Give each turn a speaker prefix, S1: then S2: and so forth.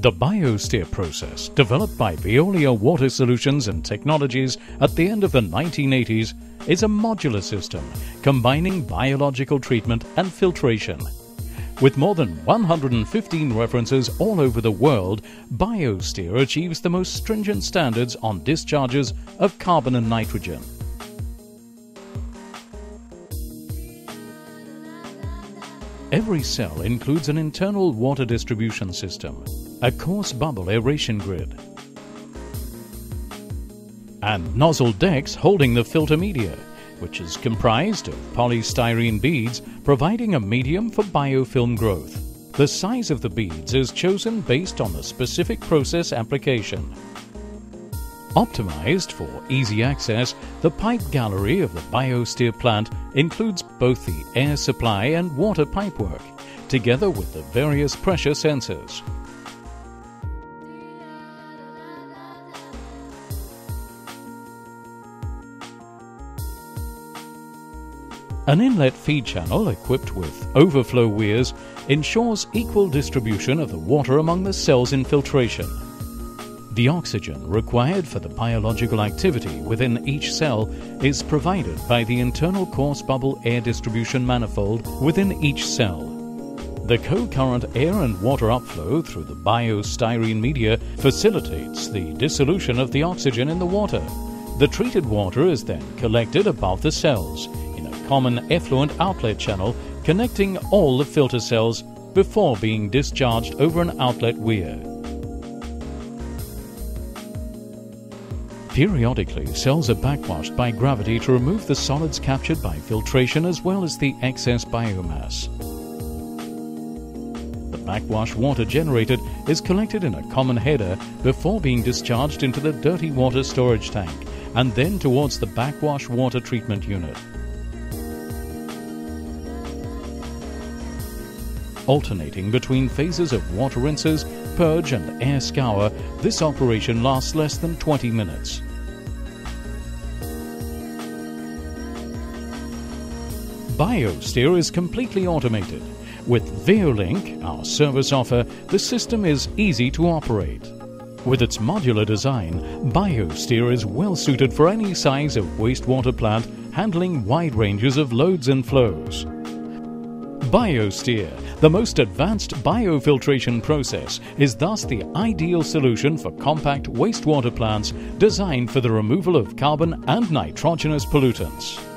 S1: The Biostyr process, developed by Veolia Water Solutions and Technologies at the end of the 1980s, is a modular system combining biological treatment and filtration. With more than 115 references all over the world, Biostyr achieves the most stringent standards on discharges of carbon and nitrogen. Every cell includes an internal water distribution system, a coarse bubble aeration grid, and nozzle decks holding the filter media, which is comprised of polystyrene beads providing a medium for biofilm growth. The size of the beads is chosen based on the specific process application. Optimized for easy access, the pipe gallery of the Biostyr plant includes both the air supply and water pipework, together with the various pressure sensors. An inlet feed channel equipped with overflow weirs ensures equal distribution of the water among the cells in filtration. The oxygen required for the biological activity within each cell is provided by the internal coarse bubble air distribution manifold within each cell. The co-current air and water upflow through the biostyrene media facilitates the dissolution of the oxygen in the water. The treated water is then collected above the cells common effluent outlet channel connecting all the filter cells before being discharged over an outlet weir. Periodically, cells are backwashed by gravity to remove the solids captured by filtration as well as the excess biomass. The backwash water generated is collected in a common header before being discharged into the dirty water storage tank and then towards the backwash water treatment unit. Alternating between phases of water rinses, purge and air scour, this operation lasts less than 20 minutes. Biostyr is completely automated. With Veolink, our service offer, the system is easy to operate. With its modular design, Biostyr is well suited for any size of wastewater plant handling wide ranges of loads and flows. Biostyr, the most advanced biofiltration process, is thus the ideal solution for compact wastewater plants designed for the removal of carbon and nitrogenous pollutants.